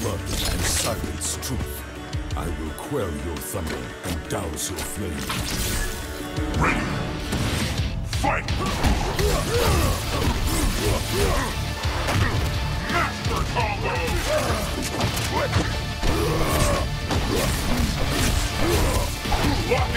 blood and silence truth. I will quell your thunder and douse your flame. Ready! Fight! Master Combo! Lock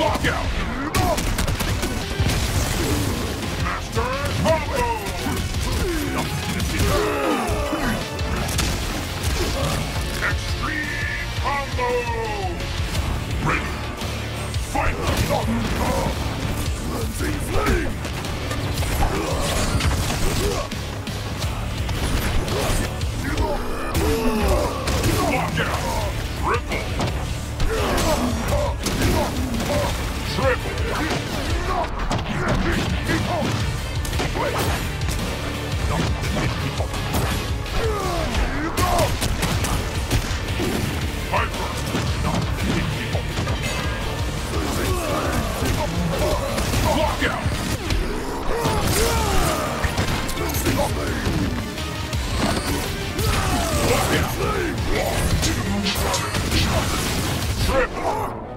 Lock Triple!